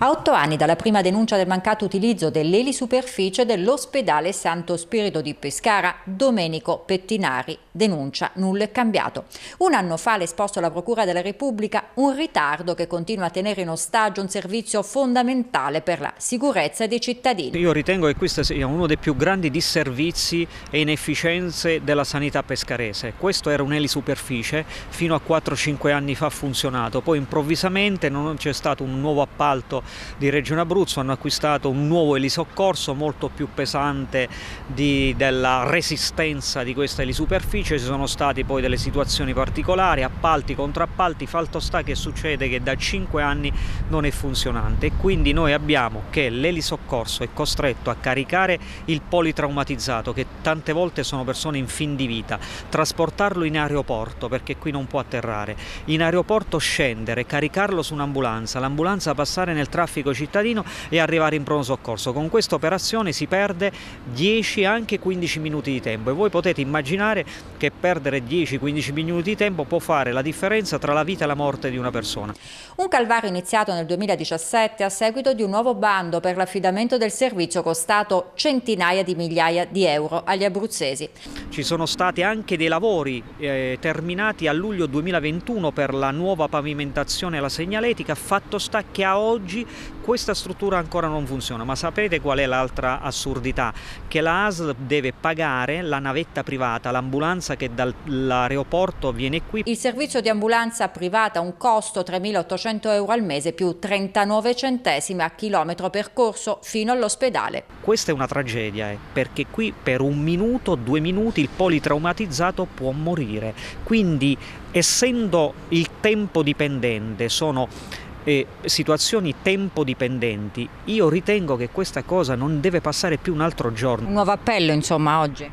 A otto anni dalla prima denuncia del mancato utilizzo dell'elisuperficie dell'ospedale Santo Spirito di Pescara, Domenico Pettinari denuncia nulla è cambiato. Un anno fa l'ha esposto alla Procura della Repubblica un ritardo che continua a tenere in ostaggio un servizio fondamentale per la sicurezza dei cittadini. Io ritengo che questo sia uno dei più grandi disservizi e inefficienze della sanità pescarese. Questo era un'elisuperficie, fino a 4-5 anni fa funzionato, poi improvvisamente non c'è stato un nuovo appalto di Regione Abruzzo hanno acquistato un nuovo elisoccorso molto più pesante di, della resistenza di questa elisuperficie, ci sono stati poi delle situazioni particolari, appalti, contrappalti, falto sta che succede che da 5 anni non è funzionante. E quindi noi abbiamo che l'elisoccorso è costretto a caricare il politraumatizzato che tante volte sono persone in fin di vita, trasportarlo in aeroporto perché qui non può atterrare, in aeroporto scendere, caricarlo su un'ambulanza, l'ambulanza passare nel traffico cittadino e arrivare in pronto soccorso. Con questa operazione si perde 10 anche 15 minuti di tempo e voi potete immaginare che perdere 10-15 minuti di tempo può fare la differenza tra la vita e la morte di una persona. Un calvario iniziato nel 2017 a seguito di un nuovo bando per l'affidamento del servizio costato centinaia di migliaia di euro agli abruzzesi. Ci sono stati anche dei lavori eh, terminati a luglio 2021 per la nuova pavimentazione e la segnaletica, fatto sta che a oggi questa struttura ancora non funziona, ma sapete qual è l'altra assurdità? Che la ASL deve pagare la navetta privata, l'ambulanza che dall'aeroporto viene qui. Il servizio di ambulanza privata ha un costo 3.800 euro al mese più 39 centesimi a chilometro percorso fino all'ospedale. Questa è una tragedia, eh, perché qui per un minuto, due minuti il politraumatizzato può morire. Quindi essendo il tempo dipendente, sono e situazioni tempo dipendenti, io ritengo che questa cosa non deve passare più un altro giorno. Un nuovo appello insomma oggi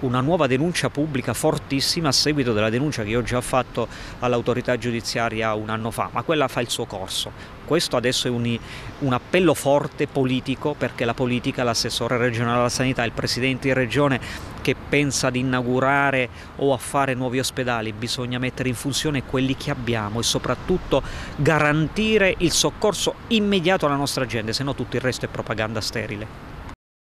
una nuova denuncia pubblica fortissima a seguito della denuncia che io ho già fatto all'autorità giudiziaria un anno fa, ma quella fa il suo corso. Questo adesso è un, un appello forte politico perché la politica, l'assessore regionale alla sanità, il presidente di regione che pensa di inaugurare o a fare nuovi ospedali, bisogna mettere in funzione quelli che abbiamo e soprattutto garantire il soccorso immediato alla nostra gente, se no tutto il resto è propaganda sterile.